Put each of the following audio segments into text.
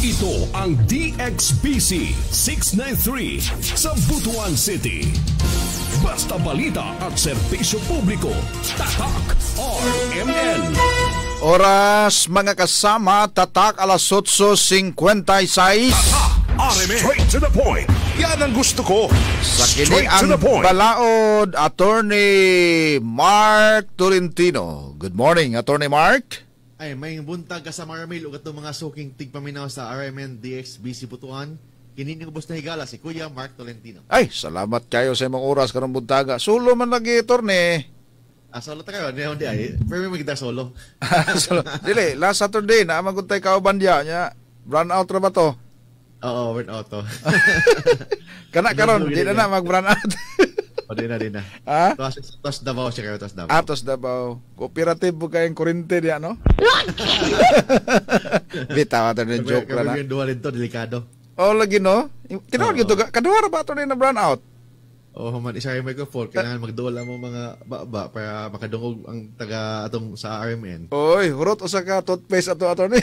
Ito ang DXBC 693 sa Butuan City. Basta balita at serbisyo publiko. Tatak RMN. Oras mga kasama, tatak alas 8.56. RMN. Straight to the point. Yan ang gusto ko. Sa kini Straight to ang the point. balaod, Attorney Mark Tolentino. Good morning, Attorney Mark. Ay, may buntag ka sa Maramil ug atong mga suking tigpaminaw sa RMN DXBC Butuan. Kini ni ubos na higala si Kuya Mark Tolentino. Ay, salamat kayo sa imong oras karong buntaga. Sulo man lagi, Attorney. Ah, solo ta kayo, hindi ay. Pero may gitar solo. so, dili, last Saturday, naamang kung tayo kauban diya niya. Run out ra ba to? Oo, word auto. Kana karon, di na na mag-run out. o, di na, di na. ha? Tos, tos Davao siya kayo, tos Davao. Atos Davao. Cooperative po kayong kurente diya, no? Bitaw, Attorney, joke lang na. Kami yung duwa rin to, delikado. Oh, lagi no? Tinawag Oo. yun to, kaduha ra ba ito na brown out? Oh, man, isa yung microphone. Kailangan magduwala mo mga baba para makadungog ang taga atong sa RMN. Oy, hurot usa ka toothpaste ato ato ni.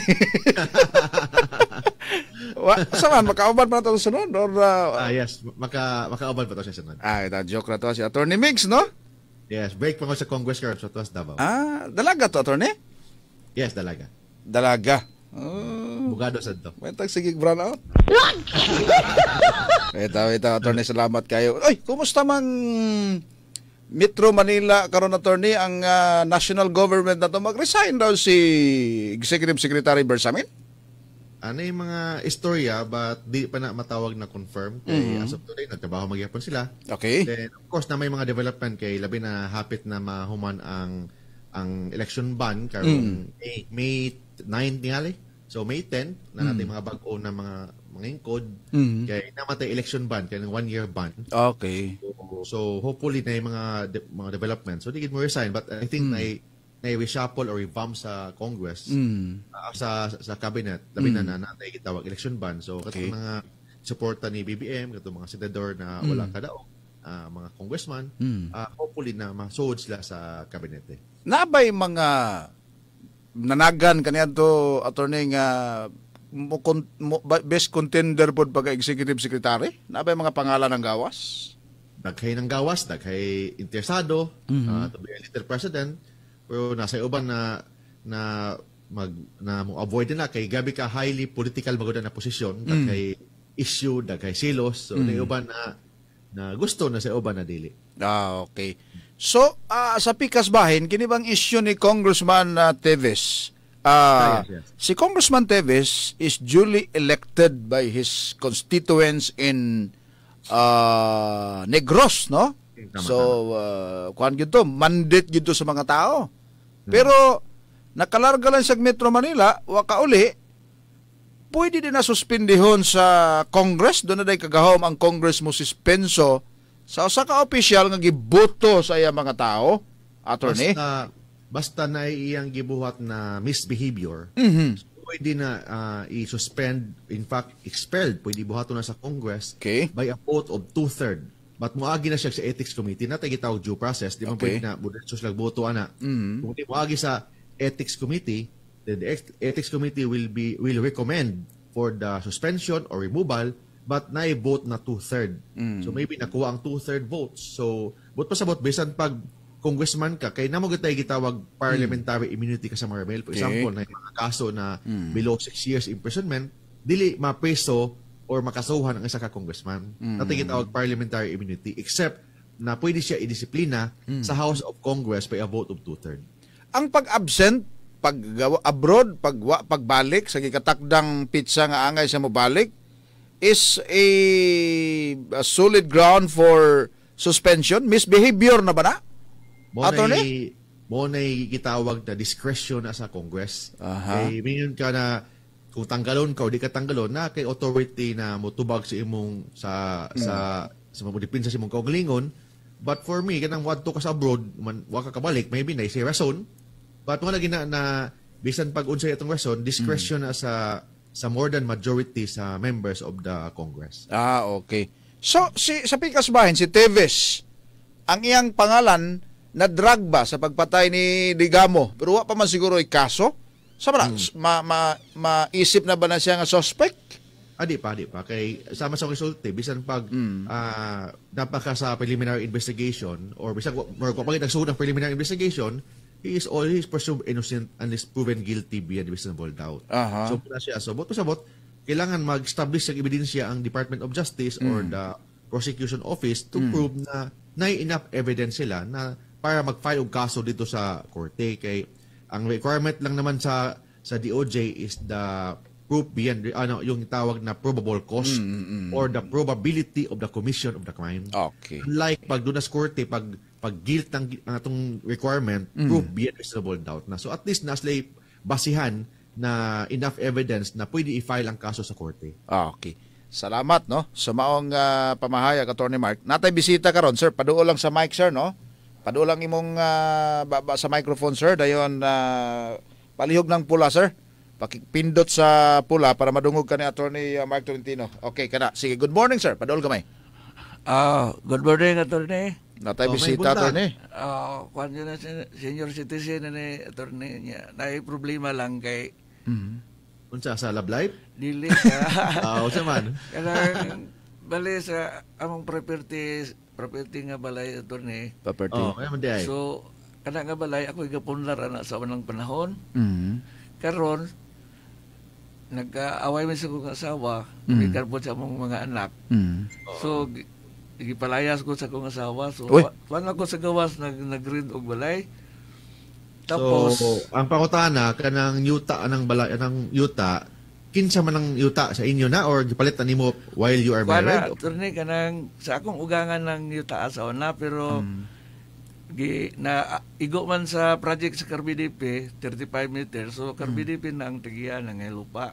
Wa, saan makauban pa na ito sunod? Or, uh, Ah, yes. Maka, makaabal pa to siya sunod. ah, ito, joke na to si Attorney Mix, no? Yes, break pa ko sa Congress Corps sa Tuas Davao. Ah, dalaga to, Attorney? Yes, dalaga. Dalaga. Oh, Bugado sa to. may tag sige brown out. ito, ito, Attorney, salamat kayo. Ay, kumusta man Metro Manila karon attorney ang ah, national government na to mag-resign daw si Executive Secretary Bersamin? Ano yung mga istorya but di pa na matawag na confirm kay as of today nagtrabaho magyapon sila. Okay. Then of course na may mga development kay labi na hapit na mahuman ang ang election ban karon May, May 9 tingali. So May 10 na natin mga bag-o na mga mga ingkod Mm. kay namatay election ban kay ng one year ban. Okay. So, so hopefully na yung mga de- mga development. So di gid mo resign but I think na na reshuffle or revamp sa Congress Mm. uh, sa sa cabinet labi na na natay gitawag election ban so Okay. katong mga suporta ni BBM katong mga senador na wala kadaog ah, mga congressman Mm. ah, hopefully na masud sila sa kabinete Nabay mga nanagan kaniadto attorney nga mo, mo- ba- best contender pod pagka executive secretary? Nabay mga pangalan ng gawas? daghay ng gawas daghay interesado ah, to be little president pero nasa uban na na mag na mo avoid nila kay gabi ka highly political magud na posisyon daghay issue daghay silos so na uban na na gusto na sa uban na dili Ah, okay. So, ah, sa Pikas Bahin, kini bang issue ni Congressman ah, Teves? Ah, yes, yes. Si Congressman Teves is duly elected by his constituents in ah, Negros, no? Tama, so, uh, kuhan yun to, mandate yun to sa mga tao. Pero, nakalarga lang sa Metro Manila, waka uli, pwede din na suspindihon sa Congress, doon na day kagahom ang Congress mo suspenso sa usa ka opisyal nga giboto sa iya mga tao, attorney. Basta, basta na iyang gibuhat na misbehavior, Mhm. pwede na ah, i-suspend, in fact, expelled, pwede buhaton na sa Congress Okay. by a vote of two-third. But muagi na siya sa ethics committee, na tayo gitawag due process, di man Okay. pwede na, budiretso sila boto ana. Mhm. Kung di muagi sa ethics committee, then the ethics committee will be will recommend for the suspension or removal but na vote na two-third. So maybe nakuha ang two-third votes. So, vote pa sa vote, bisan pag congressman ka, kay namo tayo gitawag parliamentary immunity ka sa Maribel. For Okay. example, na mga kaso na below six years imprisonment, dili mapreso or makasuhan ang isa ka congressman. Mm. Natin gitawag parliamentary immunity except na pwede siya idisiplina sa House of Congress by a vote of two-third. Ang pag-absent, pag abroad, pag pagbalik sa gikatakdang pizza nga angay sa mobalik is a, a solid ground for suspension, misbehavior na ba na? Mo Attorney? mo nay gitawag na discretion na sa Congress. Aha. Kay mingon ka na kung tanggalon ka o di ka tanggalon na kay authority na motubag sa imong sa sa sa mga depensa sa imong kaugalingon. But for me kanang wadto ka sa abroad man wa ka kabalik maybe na si rason. But mo lagi na, na bisan pag unsay atong rason discretion na sa sa more than majority sa members of the Congress. Ah, okay. So, si, sa Pikas Bahin, si Teves, ang iyang pangalan na drug ba sa pagpatay ni Digamo? Pero wa pa man siguro ay kaso. Sa ba na? Ma, ma, maisip na ba na siya nga suspect? Adi pa, adi pa. Kay sama sa resulte, bisan pag ah, napaka sa preliminary investigation or bisan kung pag nagsuod ng preliminary investigation, he is is presumed innocent unless proven guilty beyond reasonable doubt. Aha. So na siya sabot pasabot, kailangan mag-establish ng ebidensya ang Department of Justice or the prosecution office to prove na na enough evidence sila na para mag-file og kaso dito sa korte kay ang requirement lang naman sa sa DOJ is the proof beyond ano yung tawag na probable cause or the probability of the commission of the crime. Okay. Unlike pag sa korte pag pag guilt ang atong requirement proof beyond reasonable doubt na. So at least na sila basihan na enough evidence na pwede i-file ang kaso sa korte. Okay. Salamat no sa maong ah, pamahayag Attorney Mark. Natay bisita karon sir, paduol lang sa mic sir no. Paduol lang imong ah, ba- ba- sa microphone sir dayon ah, palihog ng pula sir. Pakipindot sa pula para madungog ka ni Attorney ah, Mark Tolentino. Okay kana. Sige, good morning sir. Paduol kamay. Ah, good morning, attorney. Natay Oh, may bisita buntan. Attorney. Ah, kwan yun na sen- senior citizen na ni attorney niya. Naay problema lang kay Unsa sa love life? dili ka. Ah, unsa man? Kanang bali sa among property property nga balay attorney. Property. Oh, kaya man di. So kana nga balay ako igapunlar ana sa unang panahon. Mhm. Karon nagkaaway man sa kong asawa, mm. karbon sa among mga anak. Mhm. So, gipalayas ko sa kong asawa. So, Uy. wa- wala ko sa gawas nag nag-read og balay. Tapos, so, ang pangutana kanang yuta anang balay anang yuta kinsa man ang yuta sa inyo na or gipalit na nimo while you are married? turni ka nang, sa akong ugangan ng yuta sa una, pero, gi, na, igo man sa project sa Carbidip, 35 meters, so Carbidip na ang tigian ng lupa.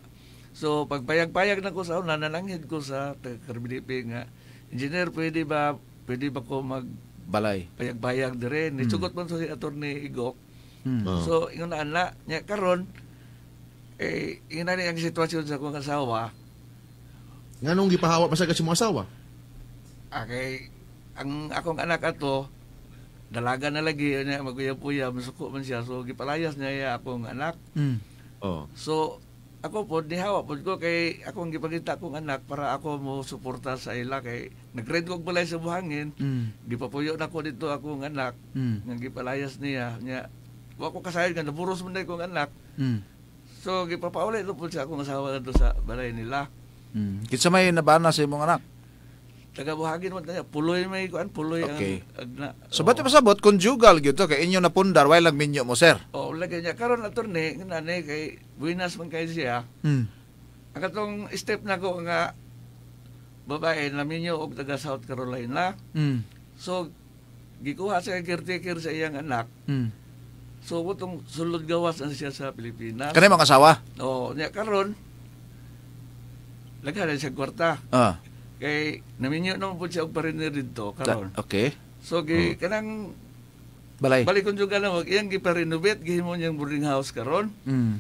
So, pagpayag-payag na ko sa una, nananghid ko sa Carbidip nga, engineer, pwede ba, pwede ba ko mag Balay. payag-payag dire ni sugot man sa si attorney Igok Mhm. Oh. so ingon na ana nya karon eh ingon na ni ang sitwasyon sa akong asawa Nganong gipahawa pa sa kasi mong asawa? akay ang akong anak ato dalaga na lagi niya maguya-puya masuko man siya so gipalayas niya iya akong anak Mhm. Oh. so ako po nihawa po ko kay akong gipakita akong anak para ako mo suporta sa ila kay nag-read ko balay sa buhangin Mhm. gipapuyo na ko dito akong anak Mhm. nga gipalayas niya nya wa ko kasayod nga naburos man dai kong anak Mhm. so gipapauli do po siya akong asawa dito sa balay nila Mhm. Kinsa may nabana sa imong anak? Taga buhagin man kaya puloy may kuan puloy Okay. ang agna So ba't pasabot conjugal gyud to kay inyo na pundar while lang minyo mo sir. oh lagi niya karon attorney nganane kay buinas man kay siya Mhm. ang katong step na ko nga babae na minyo og taga South Carolina Mhm. so gikuha sa caretaker sa iyang anak Mhm. so butong sulod gawas na siya sa Pilipinas Kanay mga asawa? oh nya karon laghan siya kwarta Ah. Kay naminyo naman po siya og pariner dito karon Ta- okay. so gi kanang Balay. balik kung juga na wag iyang gipa-renovate gihimo niyang boarding house karon Mhm.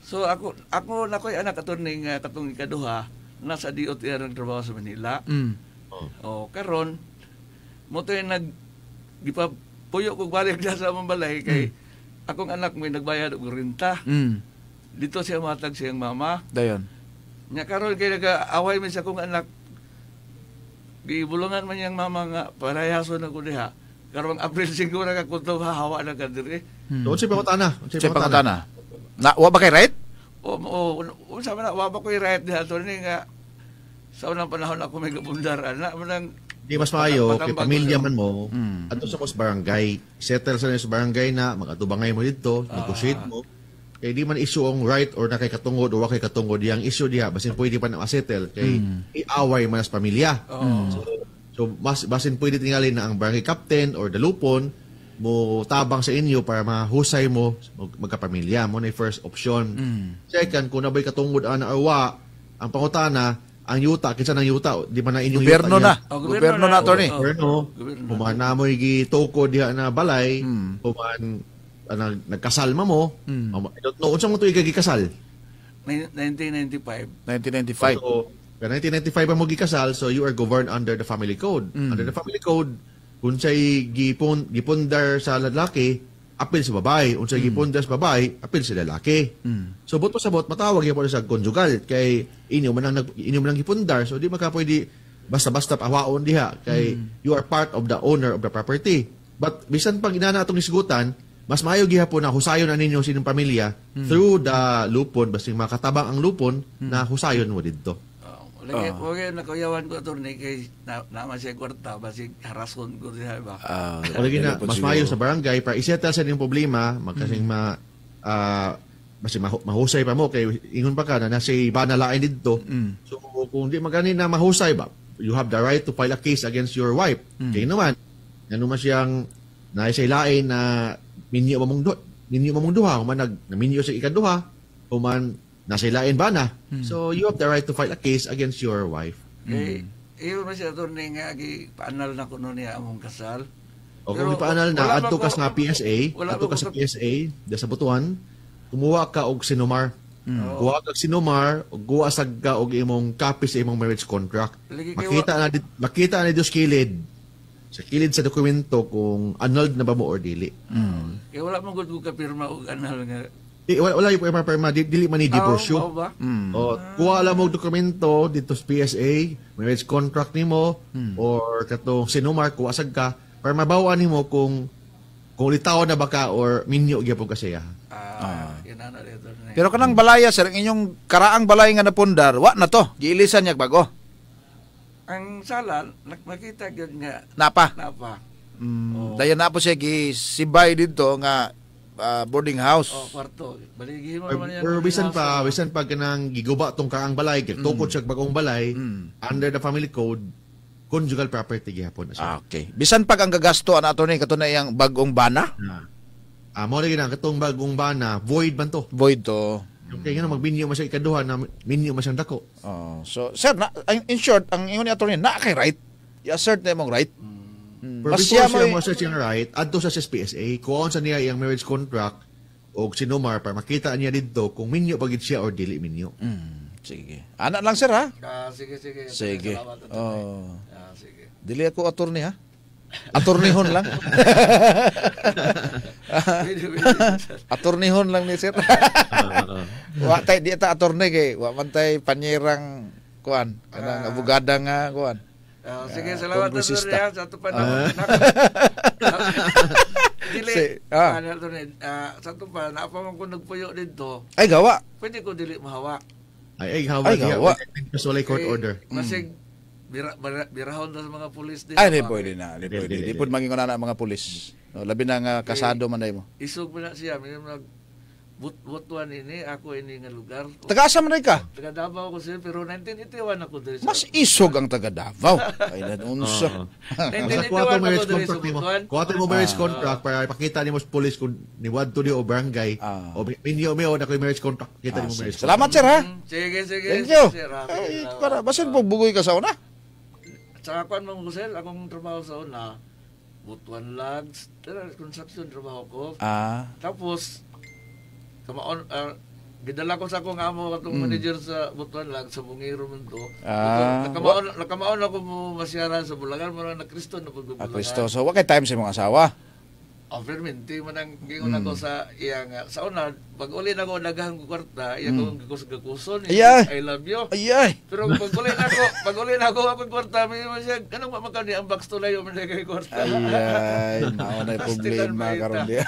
so ako ako na ko'y anak attorney nga katong ikaduha nasa DOTR ang trabaho sa Manila Mhm. o karon mo to nag gipa puyo kog balik na sa among balay kay akong anak may nagbayad og renta Mhm. dito siya matag siyang mama Dayon. nya karon kay nag-away man sa akong anak gibulungan man yang mama nga parayaso na ko diha karong April siguro ka kunto hawa na ka diri So, unsa pangutana? Unsa Sa pangutana? pangutana. Na wa ba kay right? o o unsa man na wa ba ko'y right diha to ni nga sa unang panahon ako may gabundar ana man Di mas maayo kay pamilya man mo. Mm. Ato sa mas barangay, settle sa sa barangay na magatubangay mo dito, negotiate mo. Kay di man issue ang right or na kay katungod o wa kay katungod yang issue diha basin pwede pa na settle kay iaway man sa pamilya. So, so mas basin pwede tingali na ang barangay captain or dalupon mo tabang sa inyo para mahusay mo mag- magkapamilya mo na first option. Second, kung nabay katungod ana or wa, ang pangutana, ang yuta, kinsa ng yuta, di man na inyong Gobyerno yuta na. Oh, Gobyerno gobyerno na na. attorney. Oh. Gobyerno, Gobyerno. kuman na mo gitoko diha na balay, Hmm. kuman nag, nagkasalma mo, um, I don't know, unsa mo ito igagikasal? 1995 1995. So, ka 1995 pa mo gikasal, so you are governed under the family code. Mm. Under the family code, kung siya'y gipon, gipundar sa lalaki, apil sa babae. Unsa gipundar sa babae, apil sa lalaki. So buto sa bot matawag gyapon sa conjugal kay inyo man ang inyo man ang gipundar. So di maka pwede basta-basta pahawaon diha kay you are part of the owner of the property. But bisan pag inana atong isgutan, mas maayo gihapon na husayon na ninyo sining pamilya through the lupon basta makatabang ang lupon na husayon mo didto. Oh, lagi, uh. okay, nakuyawan ko ito ni kay na, naman siya kwarta, basig harason ko diha ba. Ah, O lagi na, mas maayo sa barangay para isettle sa inyong problema, magkasing ma ah basta mahu- mahusay pa mo kay ingon pa ka na nasa iba na lain didto. So kung di magani na mahusay ba, you have the right to file a case against your wife. Kaya naman, ano man siyang na sa lain na minyo mamong do, minyo mamong duha, kung man nag minyo sa ikaduha, kung man nasa lain ba na. So you have the right to file a case against your wife. Kay, iyo man siya ito nga, gi, paanal na kuno niya among kasal. O kung ipaanal na, adto ka sa PSA, adto ka sa PSA, da sa butuan, kumuha ka og sinumar. Hmm. Kuha ka og sinumar, og guwa sad ka og imong copy sa imong marriage contract. Makita na makita na dos kilid. Sa kilid sa dokumento kung annulled na ba mo or dili. Kaya wala mong gud ko kapirma og anal nga. Di, wala, wala yung perma perma di- dili man ni divorce. Aw, aw ba? O, kuha lang mo dokumento dito sa PSA, marriage contract nimo or katong sinumar kuha sad ka para mabawan nimo kung kung litaw na ba ka or minyo gyapon ka siya. Ah, ni. Pero kanang balaya sir, inyong karaang balay nga napundar, wa na to. Giilisan niya bago. Ang sala, nak- makita gyud nga Napa. napa. Mm, Dayan na po siya gisibay dito nga ah, boarding house. Oh, kwarto. Baligi mo naman yan. or bisan pa, oh. bisan pa kanang giguba tong karaang balay, tukod siya bagong balay, under the family code, conjugal property gihapon na siya. Ah, okay. Bisan pag ang gagasto ana to ni katuna yang bagong bana, Ah, mo lagi na katong bagong bana, void man to. void to. Kaya nga magbinyo man siya ikaduha na minyo man siyang dako. Oh, so sir, na, ang- in short, ang ingon ni attorney na kay right. I-assert na imong right. Mm. Pero Mas before siya mo sa siyang right, adto sa SPSA, kuha sa niya iyang marriage contract o sinumar para makita niya dito kung minyo pagid siya or dili minyo. Mm, sige. Ana lang sir ha. Ah, sige, sige. Sige. Oh. Ah, sige. Dili ako attorney ha. Attorneyhon lang. Attorneyhon lang ni sir. wa tay di ta attorney kay wa man tay panyerang kuan kanang abogada nga kuan. Ah, sige, Ah, salamat na sir. Sa ito pa na. Dili. Si- ah. Ano to? Ah, sa ito pa, man ko nagpuyo dito. Ay gawa. Pwede ko dili mahawa. Ay, ay, hawa Ay, gawa. Kasi court Kay- order. Masig, bira, bira, birahon na sa mga pulis din. Ay, di pwede na. Di pwede. Di pwede maging na mga pulis. No, labi na nga kasado man mo. Isog mo na siya. May nag but butuan ini, ako ini nga lugar. Taga-asa man ka? Taga Davao ko sir, pero 1981 ako diri sa... Mas isog ang taga Davao. Ay nanunsa. Sa 1981 kuha to ako marriage sa contract nimo. Butuan. Kuha to mo marriage contract para ipakita nimo sa police kung niwadto di o barangay Ah. o minyo mi o na ko marriage contract. Kita Ah, nimo marriage contract. Salamat sir ha. Mm, Sige, sige. Thank you. Ah, para basin po bugoy ka sa una. Sa akuan mo sir, akong trabaho sa una, Butuan tara, construction trabaho ko. Ah. Tapos, kamaon, ah, gidala ko sa akong amo katong manager sa Butuan Lags, sa Bungiro man to. Mm. Ah, nakamaon, nakamaon ako mo masyaran sa Bulacan, marang na Kristo na pag Ah, Kristo. So, wa kay time sa mga asawa. Oh, perminti man ang gingon ako Mm. sa iya nga. Sa una, pag uli na ako nagahang ko kwarta, iya ko. Mm. Ayay. I love you. Ay, ay. Pero pag uli na ako, pag uli na ako akong kwarta, may mo siya, anong mamakani ang box tulay yung mga kay kwarta. Ay, ay. Mao na problema ba karon di.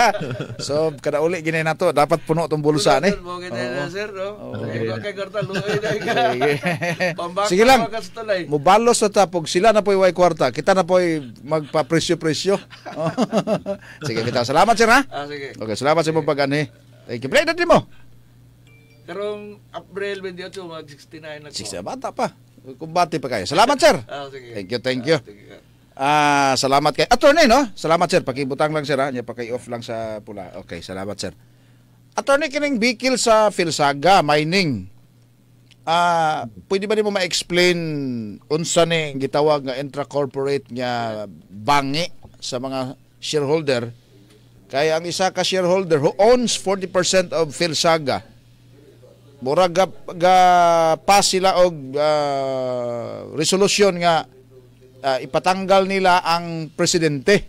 so, kada uli ginay na to, dapat puno tong bulsa ni. Mo kita na sir, no? Oo. Ay, kay kwarta, luoy na ka. Sige. Lang. Mubalos sa tapog sila na po'y way kwarta. Kita na po'y magpa-presyo-presyo. Sige, kita. Salamat, sir, ha? Ah, sige. Okay, salamat sa pag-ani. Thank you. Play natin mo. Karong April 28, mag 69 ako. Sige, bata pa. Kumbati pa kayo. Salamat, sir. Ah, sige. Thank you, thank you. Ah, sige. Ah, salamat kay Attorney, no? Salamat, sir. Pakibutang lang, sir, ha? Nya paki-off lang sa pula. Okay, salamat, sir. Attorney, kining bikil sa Philsaga, mining. Ah, pwede ba nimo ma-explain unsa ni gitawag nga intra-corporate nga bangi sa mga shareholder? Kaya ang isa ka shareholder who owns 40% of Philsaga, mura ga, ga pass sila og ah, resolution nga ah, ipatanggal nila ang presidente.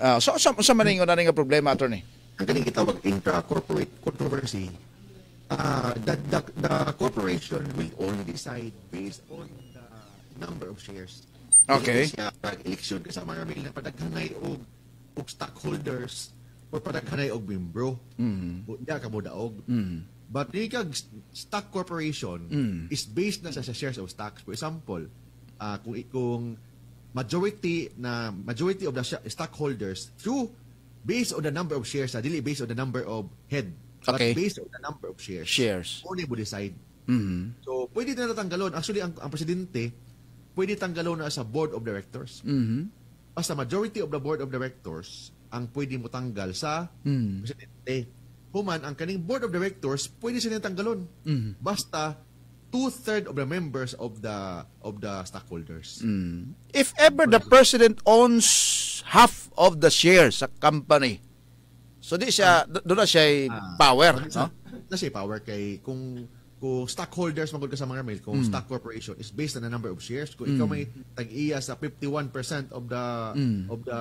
Ah, so sa sa maningon na nga problema attorney? Ang galing gitawag intra-corporate controversy, uh, the, the, the corporation will only decide based on the number of shares. Okay. Siya pag-eleksyon ka sa mga mail na padaghanay og og stockholders or padaghanay og membro. Mm. Diya ka mo daog. But di kag stock corporation is based na sa, sa shares of stocks. For example, ah, kung kung majority na majority of the stockholders through based on the number of shares, na dili based on the number of head, Okay. but based on the number of shares. Shares. Only mo decide. Mhm. So, pwede na natanggalon. Actually, ang, ang presidente, pwede tanggalon na sa board of directors. Mhm. Basta majority of the board of directors ang pwede mo tanggal sa Mm. presidente. Human, ang kaning board of directors, pwede sila tanggalon. Mhm. Basta two-third of the members of the of the stockholders. Mm. If ever the president owns half of the shares sa company, so di siya, do- doon na siya Ah. power, no? Na siya power kay kung kung stockholders magod ka sa mga mail, kung stock corporation is based on the number of shares. Kung ikaw may tag-iya sa 51% of the of the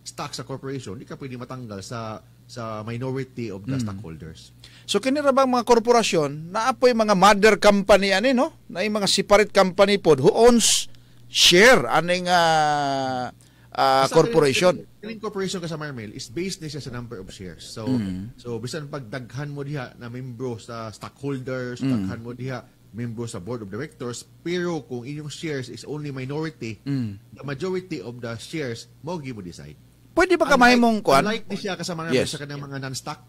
stock sa corporation, di ka pwede matanggal sa sa minority of the stockholders. So kini ra bang mga korporasyon na apoy mga mother company ani no? Na yung mga separate company pod who owns share aning ah, ah, Basta corporation. Kining, kining corporation ka sa Marmel is based na siya sa number of shares. So, so bisan pag daghan mo diha na membro sa stockholders, daghan mo diha membro sa board of directors, pero kung inyong shares is only minority, the majority of the shares mo gi mo decide. Pwede ba ka mahimong kuan? Unlike ni siya ka sa mga Yes. sa kanang mga non-stock.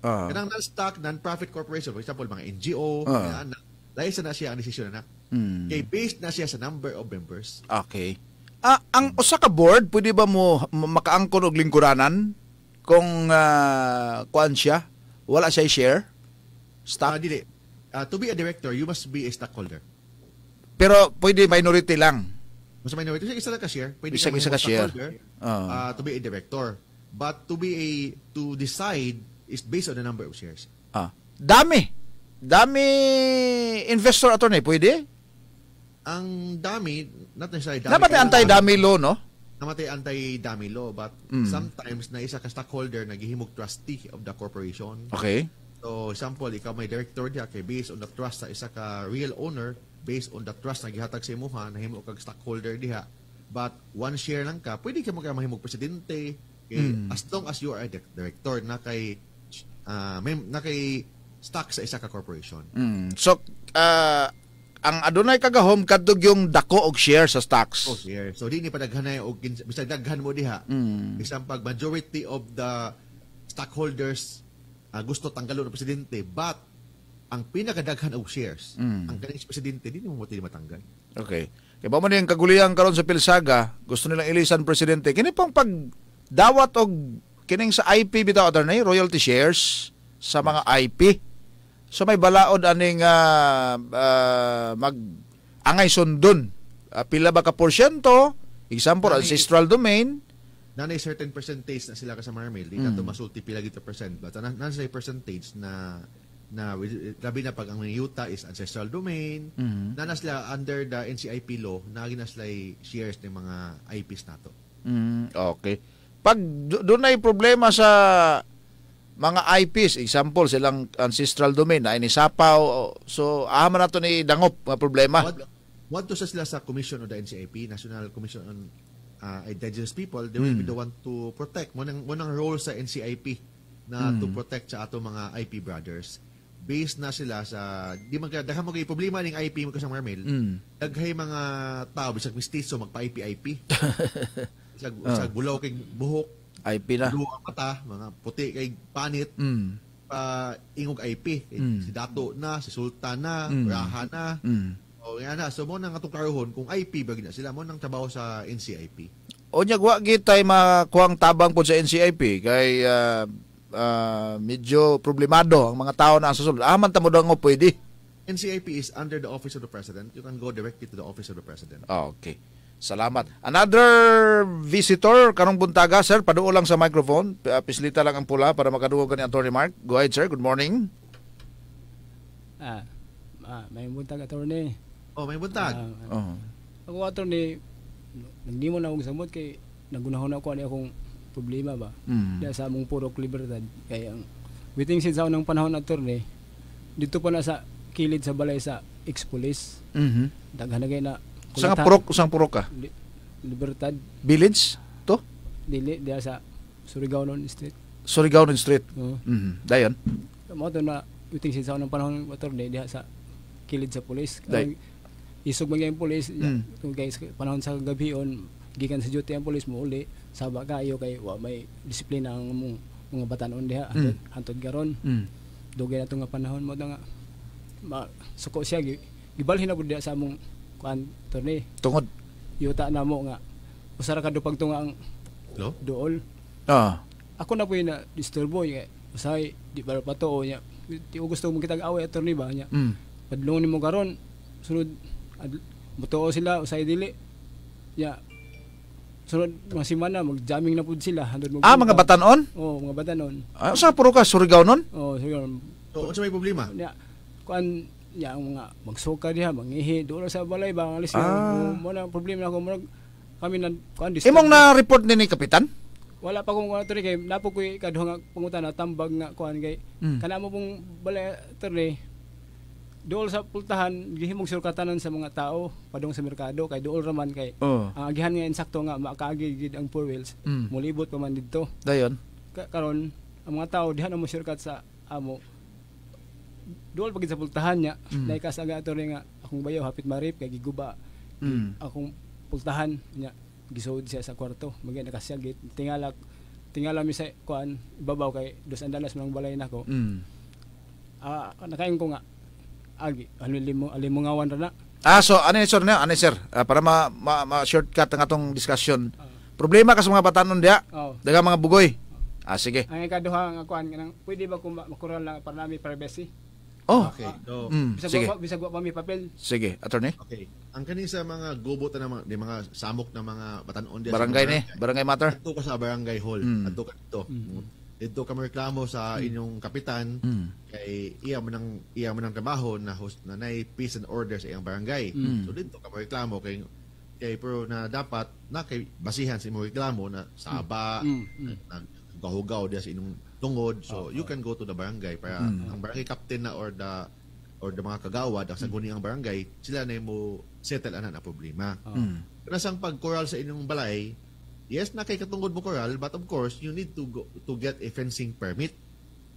Ah. Kanang non-stock, non-profit corporation, for example, mga NGO, Ah. uh. lahi sa na siya ang desisyon na. Hmm. Kay based na siya sa number of members. Okay. Ah, ang usa ka board pwede ba mo ma- makaangkon og lingkuranan kung ah, kuan siya? Wala siya share? Ah, Stock? dili. Ah, to be a director, you must be a stockholder. Pero pwede minority lang. Mas minority, isa isa lang ka share. Pwede Isa- ka isa maging ka share. stockholder, Ah. ah, to be a director. But to be a to decide is based on the number of shares. Ah, dami. Dami investor attorney, pwede? Ang dami, not necessarily dami. Dapat anti-dami law, no? namatay anti-dami law, but Mm. sometimes na isa ka stockholder naghihimog trustee of the corporation. Okay. So, example, ikaw may director diya kay based on the trust sa isa ka real owner, based on the trust na gihatag sa imuha, nahimo kag stockholder diha. But one share lang ka, pwede ka magka mahimog presidente. Kay, Mm. As long as you are a di- director na kay ah, mem- na kay stock sa isa ka corporation. Mm. So, ah, ang adunay kagahom kadtog yung dako og share sa stocks. Oh, share. So, di ni padaghanay og bisag daghan mo diha. Mm. Isang pag majority of the stockholders ah, gusto tanggalon ng presidente, but ang pinakadaghan og shares, Mm. ang kaning presidente, di mo mo matanggal. Okay. Kaya ba man yung kaguliyang karon sa Pilsaga, gusto nilang ilisan presidente. Kini pang pagdawat og kining sa IP bitaw attorney, royalty shares sa mga IP. So may balaod aning ah, ah, mag angay sundon. Ah, pila ba ka porsyento? Example, Nani- ancestral domain. Nanay certain percentage na sila ka sa Marmel, di Mm. ka masulti pila gito percent, but nan nanay percentage na na labi na pag ang yuta is ancestral domain, Mhm. na na sila under the NCIP law, na na sila shares ng mga IPs nato. Mm, okay. Pag do- doon ay problema sa mga IPs, example, silang ancestral domain na inisapaw, so ahama na to ni dangop nga problema. What, what to sa sila sa commission of the NCIP, National Commission on uh, Indigenous People, they will be the one to protect. Mo nang, role sa NCIP na to protect sa ato mga IP brothers. Based na sila sa, di man ka, daghang mo kay problema ning IP mo kasang Marmel, Mm. daghay mga tao, bisag mistiso, magpa-IP-IP. bisag, bisag bulaw kay buhok, IP na. blue ang mata, mga puti kay panit, Mm. pa ingog IP. Kay Mm. Si Dato na, si Sultan na, Mm. Raha na, Mm. o yan na, so mo nang atong karuhon, kung IP ba gina sila, mo nang trabaho sa NCIP. O nya wa gitay makuhang tabang po sa NCIP kay ah, ah, medyo problemado ang mga tao na ang susunod. Aman ta mo daw nga pwede. NCIP is under the office of the president. You can go directly to the office of the president. Ah, okay. Salamat. Another visitor karong buntaga, sir, paduo lang sa microphone. Ah, Pislita lang ang pula para makaduo ka ni Attorney Mark. Go ahead, sir. Good morning. Ah, ah may buntag attorney. Oh, may buntag. Ah, Oh. ako attorney, nagdimo na akong samot kay nagunahon ako ani akong problema ba. Mm. Diya sa among purok libertad kay ang waiting sin sa unang panahon attorney dito pa na sa kilid sa balay sa ex-police Mhm. daghan na kulata- purok, usang purok ka. Li- libertad Village to? dili diya sa Surigao non street. Surigao Street. Oh. Mhm. Dayon. Mo to na waiting sin sa unang panahon attorney diha sa kilid sa police. Day. Isog man yung police Mm. kung sa panahon sa gabion gikan sa duty ang police mo uli saba kayo kay wa may disiplina ang mong mga batanon diha hantod, hantod garon Mm. dugay na nga panahon mo nga ma suko siya gi- gibalhin na pud sa among kuan torne Tungod. yuta na mo nga usara ka dupag to nga ang Hello? duol Ah. ako na po yung na disturbo nga usahay di ba pa to nya di ko gusto mo kitag away attorney ba nya Mm. padlong nimo karon sunod ad, mutuo sila usay dili ya sunod mga semana mag-jamming na pud sila handod mo Ah, mga batanon? oh mga batanon Ah, sa puro ka Surigao nun? oh so yun So, ano may problema? nya kuan ya ang mga magsuka diha mangihi doon sa balay ba alis Ah. mo na problema na ko murag kami na kuan Imong na report ni ni kapitan? wala pa kong kuan attorney kay napo ko kaduha nga pangutan na tambag nga kuan kay Mm. kana mo pong balay attorney dool sa pultahan gihimong surkatanan sa mga tao padung sa merkado kay dool raman kay Oh. ang agihan nga insakto nga makaagi gid ang four wheels Mm. mulibot pa man didto Dayon. Ka- karon ang mga tao diha na mo shortcut sa amo dool pagid sa pultahan niya Mm. mm. kas aga attorney nga akong bayaw hapit marip kay giguba Mm. akong pultahan niya gisud siya sa kwarto magay nakasya git tingala tingala mi sa kuan ibabaw kay dos andalas man balay nako Mm. ah nakain ko nga agi ano limo alimungawan ra na Ah, so ano sir na? Ano sir? Ah, para ma, ma, ma shortcut ang atong discussion. Problema ka sa mga batanon diha? oh Daga mga bugoy. Ah, sige. ang ikaduha nga kuan kanang pwede ba kung ma- makural lang para nami privacy Oh. Okay. So, Mm, bisag sige. wa bisag wa pa mi papel Sige, attorney. okay. Ang kani sa mga gubot na mga, di mga samok na mga batanon diya sa Barangay mga ni, barangay matter. Dito ka sa barangay hall. Mm. Adto ka dito. Dito ka reklamo sa inyong kapitan Mm. kay iya man ang iya man ang trabaho na host na nay peace and order sa iyang barangay. So dito ka reklamo kay kay pero na dapat na kay basihan sa imong reklamo na saba Mm, na gahugaw dia sa inyong tungod. So you can go to the barangay para ang barangay captain na or the or the mga kagawad ang saguni ang barangay sila na mo settle ana na problema. Mm. Kanasang pag-coral sa inyong balay, yes, na kay katungod mo coral, but of course, you need to go, to get a fencing permit.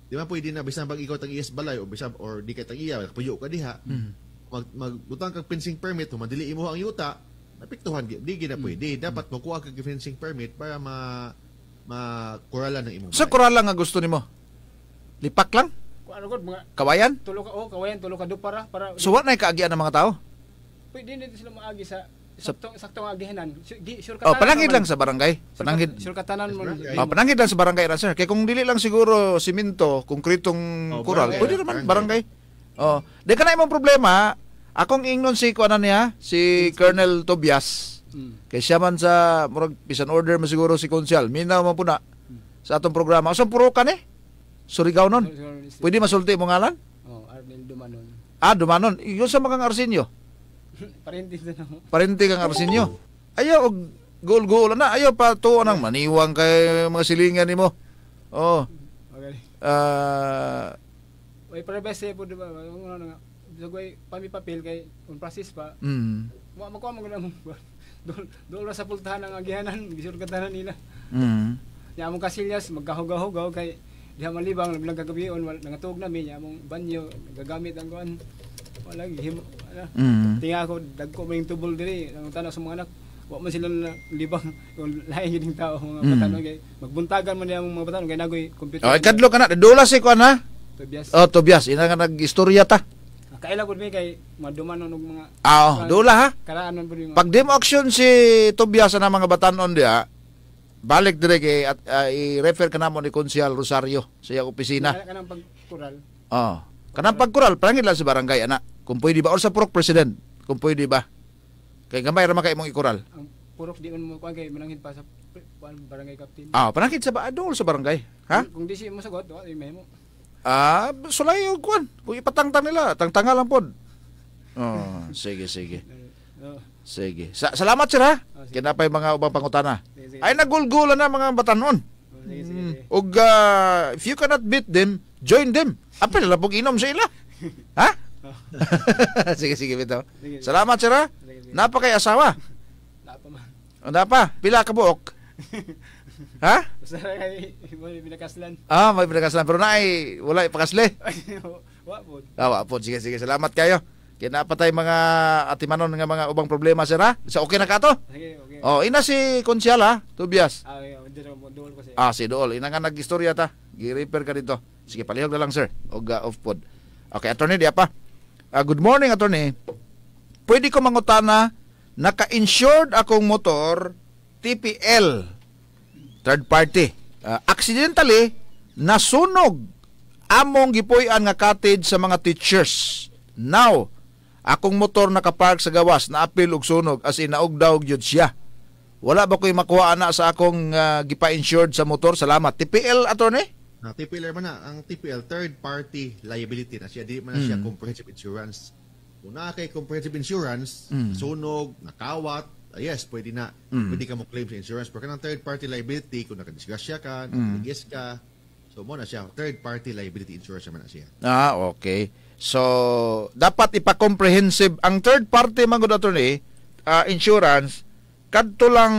Di ba pwede na, bisan pag ikaw tang iyas balay, o bisan, or di ka tang iya, puyo ka diha, mag, magbutang kag fencing permit, kung madili imo ang yuta, napiktuhan, di, di gina pwede. Dapat makuha kag fencing permit para ma ma-coralan ng imong Sa balay. kural lang nga gusto nimo? Lipak lang? ano gud mga Kawayan? tulo ka oh kawayan tulo ka do para para So what na kaagian ng mga tao? pwede din sila maagi sa saktong saktong agihanan Su- di sure Oh, panangid lang sa barangay. Panangid. sure katanan mo barangay. Oh, panangid lang sa barangay ra sir. Kay kung dili lang siguro simento, konkretong Oh, kural, pwede naman barangay. Oh, di ka na imong problema. Akong ingnon si kuan niya, si Colonel Tobias. Mm. Kay siya man sa murag pisan order mo siguro si konsyal. Minaw man po na sa atong programa. Sa puro ka ni? Surigao nun. Pwede masulti mo ngalan? oh Arnel Dumanon Ah, dumanon. Iyon sa mga Arsenio. parentis na ako Parente kang Arsenio. Ayaw og goal-goal na. Ayaw pa to nang maniwang kay mga silingan nimo. Oh. okay Ah, Way privacy po di ba ano ano nga way pami papel kay kung process pa mm. mo mo gud dol ra sa pultahan ang agihanan gisure katanan nila Mm. nya among kasilyas magkahugaw-hugaw kay diha malibang bilang kagabion wal nangatog na mi nya among banyo gagamit ang kuan wala gihimo Mm. tinga ako dagko may tubol diri ang tanaw sa mga anak wa man sila libang kung lain gid tao mga Mm. batanon kay magbuntagan man niya ang mga batanon kay nagoy computer Oh, kadlo ka na. Dula si kuan ha. Tobias Oh, Tobias, ina nga nag-istorya ta. Kaila gud mi kay maduman og mga Ah, oh, dula ha. karaanon po yung Pag demo action si Tobias na mga batanon dia, balik dire kay at ah, i-refer ka namo ni Konsyal Rosario sa iyang opisina. Kanang pagkural Oh. Kanang pagkural, parangin lang sa barangay ana. Kung pwede ba or sa purok president, kung pwede ba. Kay gamay ra man kay imong ikural. ang purok di mo kuan kay manangin pa sa barangay captain Ah, panakit sa ba adol sa barangay. Ha? kung, kung di si mo sagot wa mo Ah, sulay og kuan. Kung ipatangtang nila, tangtanga lang pod. Oh, sige sige. Oh, Sige. Sa salamat sir ha. Sige. Kinapay mga ubang pangutana. sige, sige. Ay nagulgulan na mga batanon. Oh, sige, sige, sige. Ug ah, if you cannot beat them, join them. Apil na pog inom sa ila. ha? sige sige bitaw. Sige. Salamat sir ha. Napa kay asawa? Wala pa man. Napa? Pila ka buok? ha? Basta kay mo binakaslan. Ah, may pinakasalan pero naay wala ipakasli. Wa po. Awa po, sige sige. Salamat kayo. Kinapatay mga atimanon nga mga ubang problema sir ha. Sa okay na ka to? Sige, okay. Oh, ina si Konsyal ha, Tobias. Ah, okay, duol ko siya. Ah, si Dool. Ina nga nag-istorya ta. Gi-repair ka dito. Sige, palihog na lang, sir. Og uh, off pod. Okay, attorney, di pa. Ah, good morning, attorney. Pwede ko mangutana, naka-insured akong motor, TPL, third party. Ah, accidentally, nasunog among gipuy-an nga cottage sa mga teachers. Now, akong motor nakapark sa gawas, naapil og sunog as in naugdaw gyud siya. Wala ba ko'y makuha na sa akong ah, gipa-insured sa motor? Salamat. TPL, attorney? Na TPL man na, ang TPL third party liability na siya, di man na siya Mm. comprehensive insurance. Kung na kay comprehensive insurance, Mm. sunog, nakawat, yes, pwede na. Mm. Pwede ka mo claim sa insurance. Pero kanang third party liability, kung nakadisgrasya ka, Mm. nakagis ka, so mo na siya, third party liability insurance naman na siya. Ah, okay. So, dapat ipa-comprehensive ang third party gud attorney, ah, insurance kadto lang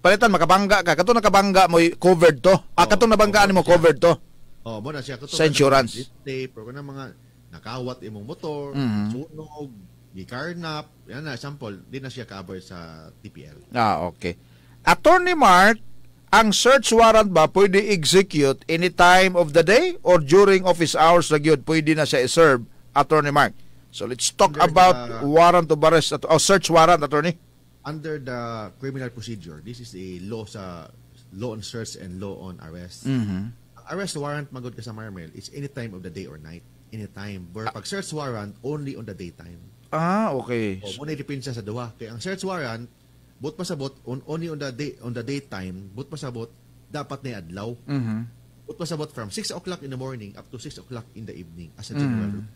palitan makabangga ka. Kadto nakabangga mo covered to. Ah, Oo, kadto nabanggaan mo covered to. Oh, mo na siya. Kuto Sa insurance. Day, pero kanang mga nakawat imong motor, Mhm. sunog, gikarnap, yan na, sample, di na siya cover sa TPL. Ah, okay. Attorney Mark, ang search warrant ba pwede execute any time of the day or during office hours na gyud pwede na siya i-serve, Attorney Mark? So let's talk Under about the- warrant of arrest, at- oh, search warrant, Attorney. Under the criminal procedure, this is a law sa law on search and law on arrest. Mhm. Ang arrest warrant, magod ka sa Marmel, it's any time of the day or night. Anytime. But pag search warrant, only on the daytime. Ah, okay. O, muna depende sa duwa. Kaya ang search warrant, but pasabot, on, only on the day on the daytime, but pasabot, dapat na adlaw. Mhm. But pasabot from 6 o'clock in the morning up to 6 o'clock in the evening as a general Mm. rule.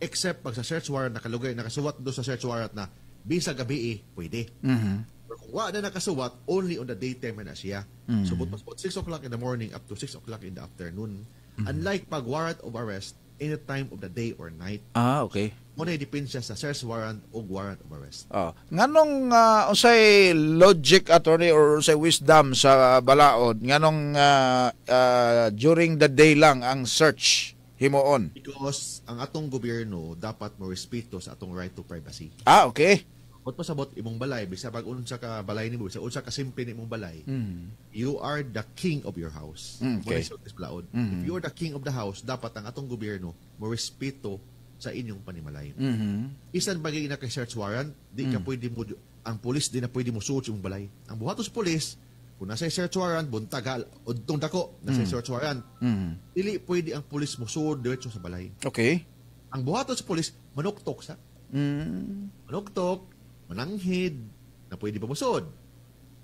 Except pag sa search warrant nakalugay, nakasuwat doon sa search warrant na bisa gabi eh, pwede. Mhm. Pero kung wala na nakasuwat, only on the daytime na siya. Mm. So, but pasabot 6 o'clock in the morning up to 6 o'clock in the afternoon. Mm-hmm. Unlike pag warrant of arrest, any time of the day or night, Ah, okay. Muna depende siya sa search warrant o warrant of arrest. Oh, nganong uh, unsay logic attorney or unsay wisdom sa balaod nganong ah, ah, during the day lang ang search himuon. Because ang atong gobyerno dapat mo respeto sa atong right to privacy. Ah, okay. Kung pasabot imong balay, bisa pag unsa ka balay nimo, bisa unsa ka simple nimong balay, Mm. you are the king of your house. Mm, okay. Mhm. If you are the king of the house, dapat ang atong gobyerno mo respeto sa inyong panimalay. Mhm. Isan bagay na kay search warrant, di ka Mm. pwede mo ang pulis di na pwede mo suot sa imong balay. Ang buhatos pulis, kung nasa search warrant, buntagal, udtong dako, nasa Mm. search warrant, Mhm. dili pwede ang pulis mo suot diretso sa balay. Okay. Ang buhatos sa pulis, manuktok sa. Mm. Manuktok, mananghid, na pwede pa musod.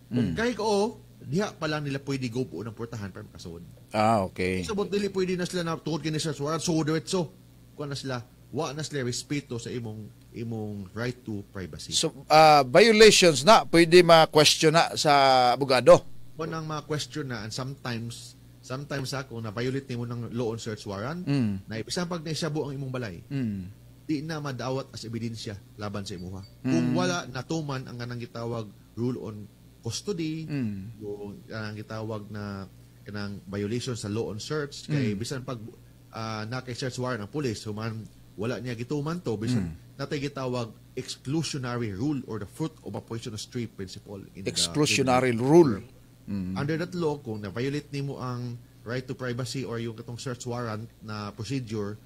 Kung Mm. kay ko, diha pa lang nila pwede go po ng portahan para makasod. Ah, okay. Sabot dili pwede na sila na tungod kini search warrant, so diretso. Kuha na sila, wa na sila respeto sa imong imong right to privacy. So, ah, violations na pwede ma-question na sa abogado. Mo nang mga question na and sometimes sometimes ako na violate nimo ng law on search warrant, Mm. na ibisan pag naisabo ang imong balay, Mm. di na madawat as ebidensya laban sa imuha. Mm. Kung wala natuman ang kanang gitawag rule on custody, Mm. yung kanang gitawag na kanang violation sa law on search kay Mm. bisan pag uh, na kay search warrant ang pulis human wala niya gituman to bisan Mm. natay gitawag exclusionary rule or the fruit of a poisonous tree principle in the- Exclusionary in the- rule. Mm. Under that law, kung na-violate nimo ang right to privacy or yung katong search warrant na procedure,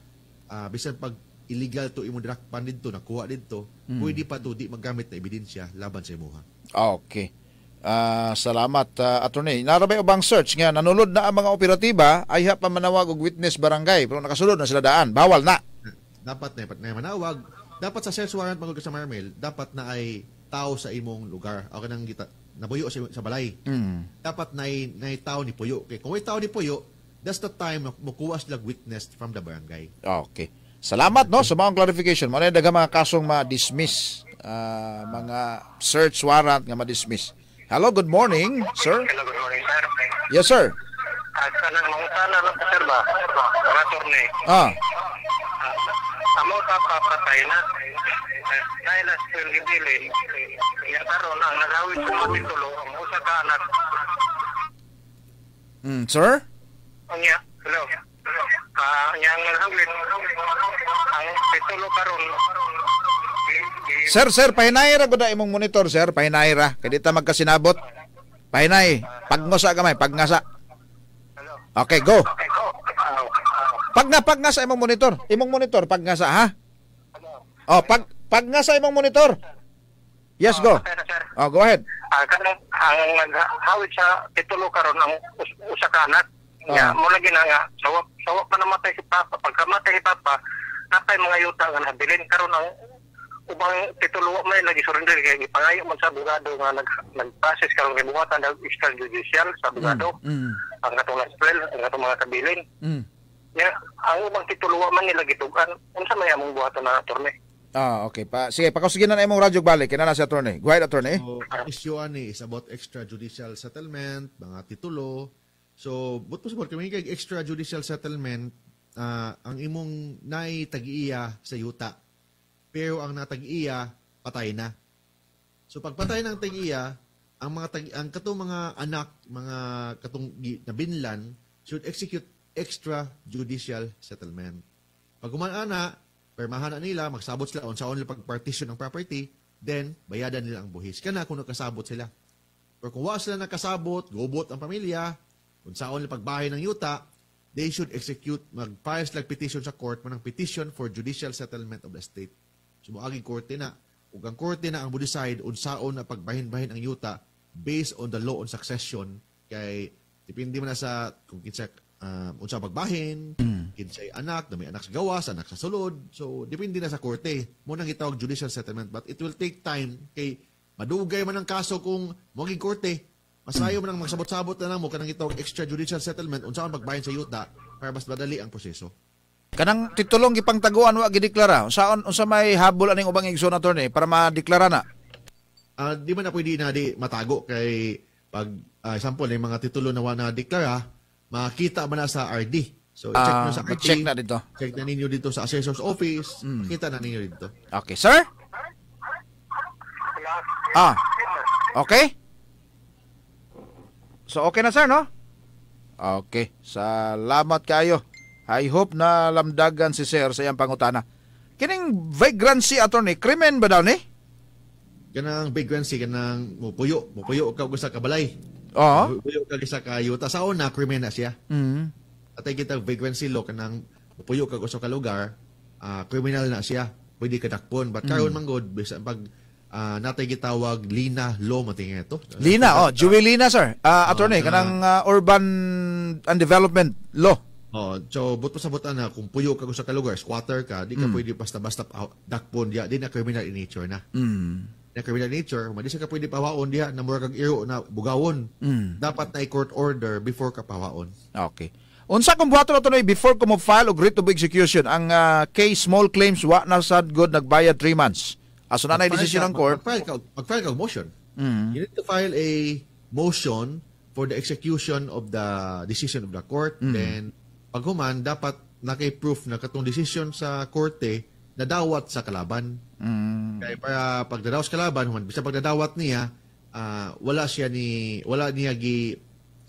ah, bisan pag illegal to imong dirakpan dito, nakuha dito, Mm. pwede pa to di magamit na ebidensya laban sa imuha. Okay. Ah, salamat uh, attorney. Narabay ubang search nga nanulod na ang mga operatiba ay pa manawag og witness barangay pero nakasulod na sila daan. Bawal na. Dapat na, na manawag, dapat sa search warrant magod sa Marmel, dapat na ay tao sa imong lugar. O kanang gita, nabuyo sa, sa balay. Mm. Dapat na ay, na ay tao ni Puyo. Kay kung may tao ni Puyo, that's the time na mukuha sila witness from the barangay. Okay. Salamat no sa mga clarification. Mo na daghang mga kasong ma-dismiss ah, mga search warrant nga ma-dismiss. Hello, good morning, sir. Hello, good morning, sir. Yes, sir. At kanang mangutana lang po, sir ba? Mga turne. Ah, Amo ka papatay na. Dahil na sir gibili. Iya karon ang nagawid ko matitulo ang usa ka anak. mm, sir? Ang ya, hello. Ah, yang nagawid ang titulo karon. Sir, sir, pahinay ra gud imong monitor, sir. Pahinay ra. Kay ta magkasinabot. Pahinay. Pagngasa gamay, pagngasa. Okay, go. Okay, go. Ah, Pag nga pag nga sa imong monitor, imong monitor pag nga sa ha? Oh, pag pag nga sa imong monitor. Yes, go. Sir, sir. Oh, go ahead. Ah, kanang ang naghawid sa titulo karon ang us- usa ka anak. Ah. Ya, mo lagi na nga sawa sawa pa namatay si Papa. Pagkamatay si Papa, napay mga yuta nga nabilin karon ang ubang titulo may lagi surrender kay gipangayo man sa abogado nga nag nag-process karon kay buhatan ng extrajudicial sa abogado. Mm. Ang katong last ang katong mga kabilin. Mm. Ya, ang ubang titulo man nila gitugan. Unsa may among buhatan na attorney? Ah, okay. Pa, sige, pakusugin na na imong radyo balik. Kinana si attorney. Go ahead, attorney. So, ang issue ani is about extrajudicial settlement, mga titulo. So, but possible kami kay extrajudicial settlement, ah, ang imong nay tag-iya sa yuta. Pero ang natag-iya patay na. So pag patay ng tag-iya, ang mga tag ang katong mga anak, mga katong nabinlan should execute extrajudicial settlement. Pag ana, permahan na nila, magsabot sila unsaon nila pag-partition ng property, then bayadan nila ang buhis. Kana kung nakasabot sila. Pero kung wala sila nakasabot, gobot ang pamilya, kung saan nila pagbahay ng yuta, they should execute, mag-file sila petition sa court, manang petition for judicial settlement of the state. So, moaging korte na. Ug ang korte na ang decide unsaon na pagbahin-bahin ang yuta based on the law on succession kay depende man na sa kung kinsa uh, unsa pagbahin, kinsay anak, na may anak sa gawas, anak sa sulod. So depende na sa korte. Mo nang gitawag judicial settlement but it will take time kay madugay man ang kaso kung mo korte. Masayo man ang magsabot-sabot na lang mo kanang gitawag extrajudicial settlement unsaon pagbahin sa yuta para mas madali ang proseso. Kanang titulong gipangtaguan wa gideklara. Unsaon unsa may habol aning ubang igsoon attorney para madeklara na? Ah, di man na pwede na di matago kay pag ah, example yung mga titulo na na deklara, makita man na sa RD. So Ah, nyo sa RD. check na dito. Check na ninyo dito sa assessor's office. Makita na ninyo dito. Okay, sir? Ah, okay? So okay na sir, no? Okay, salamat kayo. I hope na lamdagan si sir sa iyang pangutana. Kining vagrancy attorney, krimen ba daw ni? Kanang vagrancy, kanang mupuyo. Mupuyo ka sa kabalay. Oo. Mupuyo ka sa kayuta. Sa una, krimen na siya. Mm. Atay kita vagrancy law, kanang mupuyo ka og sa kalugar, ah, criminal na siya. Pwede ka dakpon. But karon man god, bisan pag ah, natay gitawag Lina law matingay ito. Lina, oh, Joey Lina sir. Ah, attorney, Ah, kanang ah, urban and development law. Oh, so but sa butan na kung puyo ka sa kalugar, squatter ka, di ka pwede basta-basta dakpon diya, di na criminal in nature na. Mm. Na criminal in nature, madi sa ka pwede pawaon diya na mura kag iro na bugawon. Mm. Dapat na court order before ka pawaon. Okay. Unsa kung buhaton ato nay before ko mo file og writ of execution ang ah, case small claims wa na sad good nagbayad 3 months. Aso na nay decision ng court. Mag-file ka, mag-file ka motion. Mm. You need to file a motion for the execution of the decision of the court. Then, pag human, dapat nakay-proof na katong decision sa korte na dawat sa kalaban. Mm. Kaya para pag dadawas kalaban, human, bisa pag dadawat niya, ah, wala siya ni, wala niya gi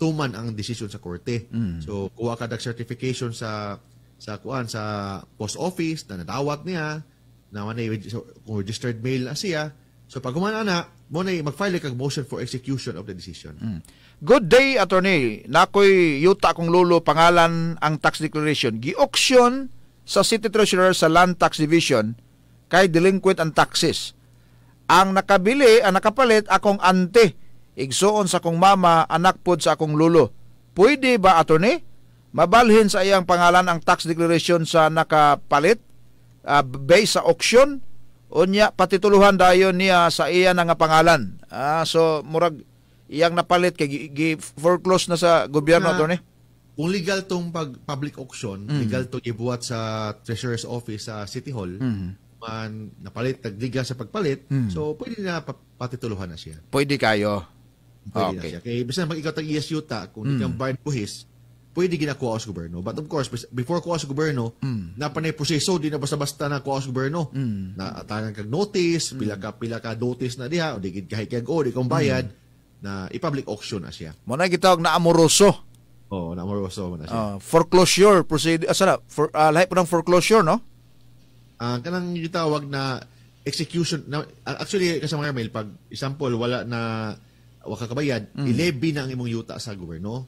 tuman ang decision sa korte. So, kuha ka certification sa sa kuan sa post office na nadawat niya na manay so, registered mail na siya. So pag humana na, mo na mag-file kag motion for execution of the decision. Good day attorney. Nakoy yuta kong lolo pangalan ang tax declaration. Gi-auction sa City Treasurer sa Land Tax Division kay delinquent ang taxes. Ang nakabili, ang nakapalit akong ante. Igsuon sa akong mama, anak pod sa akong lolo. Pwede ba attorney? Mabalhin sa iyang pangalan ang tax declaration sa nakapalit ah, based sa auction unya patituluhan dayon niya sa iya nga pangalan. Ah, so murag iyang napalit kay gi- gi foreclose na sa gobyerno Na- attorney. Kung legal tong pag public auction, legal to ibuhat sa treasurer's office sa City Hall, man napalit tagliga sa pagpalit, Hmm. so pwede na pa- patituluhan na siya. Pwede kayo. Pwede na Okay. siya. Kaya bisan mag ikaw tag yuta, kung hindi kang bayad buhis, pwede ginakuha sa gobyerno. But of course, before kuha sa gobyerno, napanay proseso, di na basta-basta na kuha sa gobyerno. Na atangan kag notice, pila ka pila ka notice na diha, o di gid kahit kag o di kang bayad, na i-public auction na siya. Mo na gitawag na amoroso. Oh, na moroso mo na siya. Ah, foreclosure procedure. Asa na? For, ah, lahi po ng foreclosure, no? Ang kanang gitawag na execution na actually kasi mga mail pag example wala na wa ka kabayad, i-levy na ang imong yuta sa gobyerno.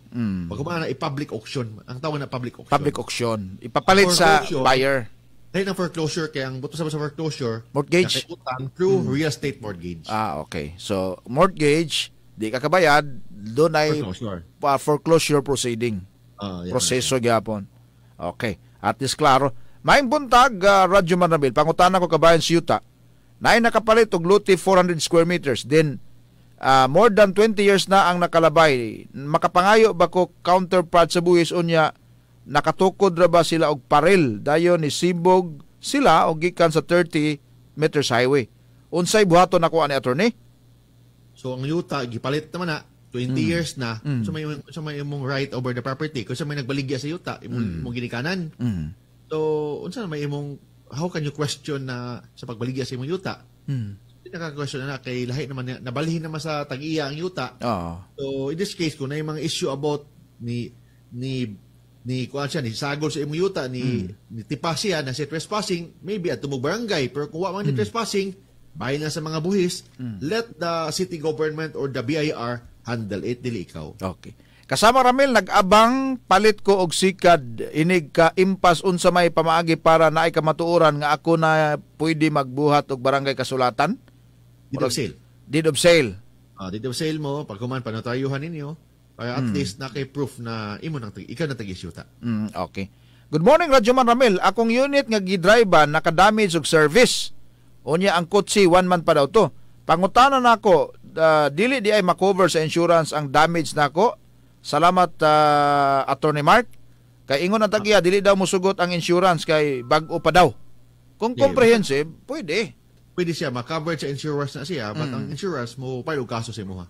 Pag kumana na i-public auction, ang tawag na public auction. Public auction. Ipapalit sa buyer. Dahil ng foreclosure, kaya ang buto sa foreclosure, Mortgage? nakiutang through real estate mortgage. Ah, okay. So, mortgage, di ka kabayad, doon ay Foreclosure. pa foreclosure proceeding. Ah, yan. Proseso gyapon. Okay. At least klaro. Maing buntag, uh, Radyo Manabil, pangutana ko kabayan si Yuta, na ay nakapalit og luti 400 square meters. Then, ah, more than 20 years na ang nakalabay. Makapangayo ba ko counterpart sa buhis unya, nakatukod ra ba sila og paril dayon ni Sibog sila og gikan sa 30 meters highway. Unsay buhaton nako ani attorney? So, ang yuta, gipalit naman na, 20 years na, so may, so may imong right over the property. Kasi may nagbaligya sa yuta, imong, imong ginikanan. Mm. So, unsa na may imong, how can you question na sa pagbaligya sa imong yuta? Mm. Hindi nakaka-question na kay lahi naman, niya- nabalhin naman sa tag-iya ang yuta. Oh. So, in this case, kung na yung mga issue about ni, ni, ni, kuha siya, ni sagol sa imong yuta, ni, ni tipa siya na si trespassing, maybe at tumog barangay. Pero kung wa man ni trespassing, bahay na sa mga buhis, let the city government or the BIR handle it, dili ikaw. Okay. Kasama Ramil, nag-abang palit ko og sikad inig ka impas unsa may pamaagi para naay kamatuoran nga ako na pwede magbuhat og barangay kasulatan. Dito sale. Deed of sale. Ah, dito sale mo, pag kuman panotayuhan ninyo, para at least na kay proof na imo nang ikaw na tag-isyuta. Mm, okay. Good morning, Radyo Man Ramil. Akong unit nga gidrive naka-damage og service. Unya ang kotse one man pa daw to. Pangutana nako, uh, dili di ay makover sa insurance ang damage nako. Salamat uh, Attorney Mark. Kay ingon ang tagiya dili daw mosugot ang insurance kay bag-o pa daw. Kung Yeah. comprehensive, pwede. Pwede siya, ma-cover sa insurance na siya, but ang insurance mo, paano kaso sa imo ha?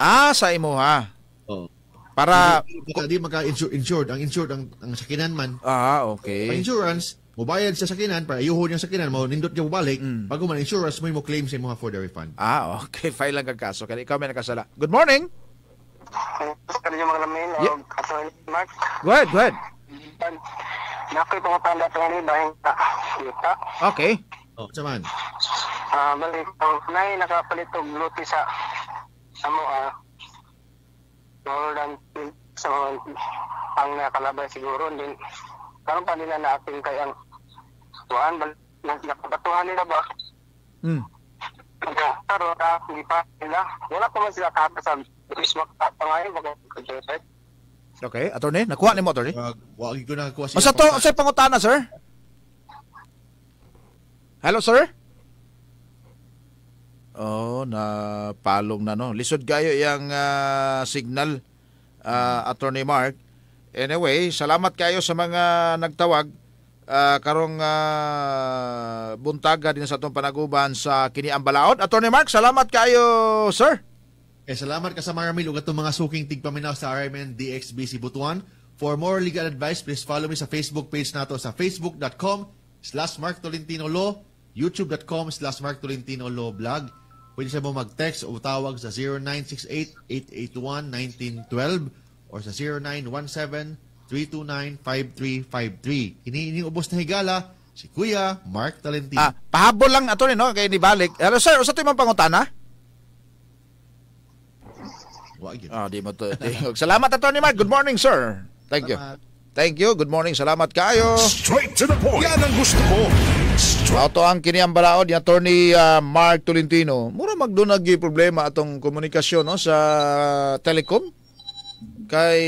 Ah, sa imo ha. Oo. Para Di, di, di maka-insured. Ang insured, ang, ang sakinan man, ah, Ang okay. insurance, mubayad sa sakinan para ayuhon yung sakinan mo, nindot niya balik. Mm. Bago man insurance mo mo claim sa imo for the refund. Ah, okay. File lang kag kaso kay ikaw may nakasala. Good morning. Kaya yung mga lamin, Yeah. o Atty. Mark, Go ahead, go ahead. nakoy pangutanda ito ngayon dahil ta. Okay. Oh, saman. Ah, balik ang nay nakapalit og luti sa sa mo ah more than sa mga ang nakalabay siguro din karon pa nila na ating kay ang tuan nakabatuhan nila ba Hmm. Kaya, pero na hindi pa nila wala pa man sila kata sa is makapangayon baga kajayat Okay, attorney, nakuha ni mo attorney. Wag, wag ko na kuha Masa to, sa pangutana, sir? Hello, sir? Oh, na palong na no. Lisod kayo yung ah, signal, ah, Attorney Mark. Anyway, salamat kayo sa mga nagtawag. Ah, karong ah, buntaga din sa atong panaguban sa Kini ang Balaod. Attorney Mark, salamat kayo, sir. Eh, salamat ka sa Maramil ug atong mga suking tigpaminaw sa RMN DXBC Butuan. For more legal advice, please follow me sa Facebook page nato sa facebook.com slash Mark Tolentino Law, youtube.com slash Mark Tolentino Law Blog. Pwede siya mo mag-text o tawag sa 0968-881-1912 or sa 0917-329-5353. Kiniining ubos na higala, si Kuya Mark Tolentino. Ah, pahabol lang attorney no kay ni balik. Hello, sir, usa to man pangutana? Wag yun. Ah, di mo to. Salamat Attorney Mark. Good morning, sir. Thank you. Thank you. Good morning. Salamat kayo. Straight to the point. Yan ang gusto ko. Straight Auto ang kini ang balaod ni Attorney ah, Mark Tolentino. Mura magdunag problema atong komunikasyon no sa telecom. Kay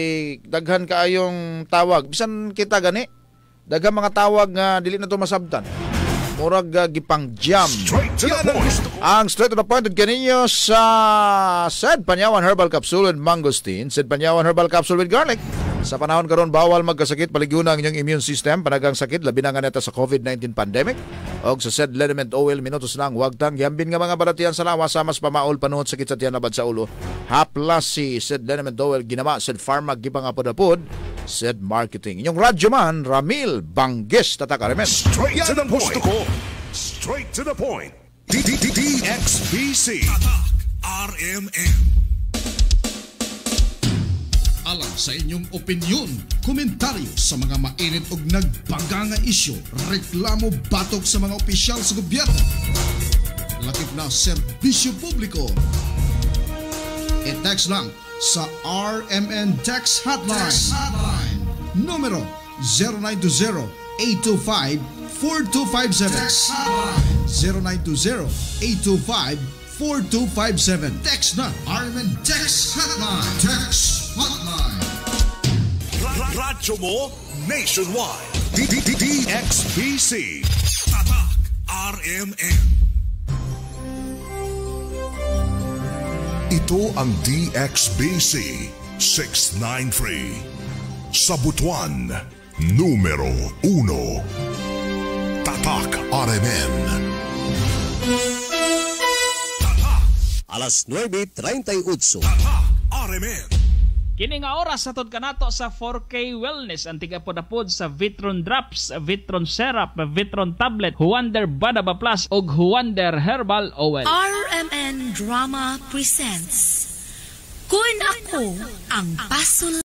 daghan kaayong tawag. Bisan kita gani. Daghan mga tawag nga dili na to masabtan. Murag ah, gipang jam. Straight to the point. Ang straight to the point kaninyo sa Said Panyawan Herbal Capsule and Mangosteen. Said Panyawan Herbal Capsule with Garlic. Sa panahon karon bawal magkasakit paliguna ang inyong immune system panagang sakit labi na nga neta sa COVID-19 pandemic og sa said liniment oil minutos lang wag tang yambin nga mga baratian sa lawas sa mas pamaol panuot sakit sa tiyan labad sa ulo. Haplas si said liniment oil ginama said pharma gipangapod-apod said marketing. Inyong radyo man Ramil Banggis tatakaremen. Straight to the point. Straight to the point. DXBC. RMN. Alang sa inyong opinyon, komentaryo sa mga mainit ug nagbaga nga isyu, reklamo batok sa mga opisyal sa gobyerno. Lakip na serbisyo publiko. I-text lang sa RMN Text Hotline. Numero 0920-825-4257. 0920-825-4257. Text na RMN Text Hotline. Text Hotline. Ra- Radyo mo nationwide. DXBC. Tatak RMN. Ito ang DXBC 693. Sa Butuan, numero 1. Tatak RMN. Alas 9.38. Tatak RMN. Kini nga oras sa kanato sa 4K Wellness ang tigapod-apod sa Vitron Drops, Vitron Syrup, Vitron Tablet, Huander Badaba Plus ug Huander Herbal Oil. RMN Drama presents Kun ako ang pasul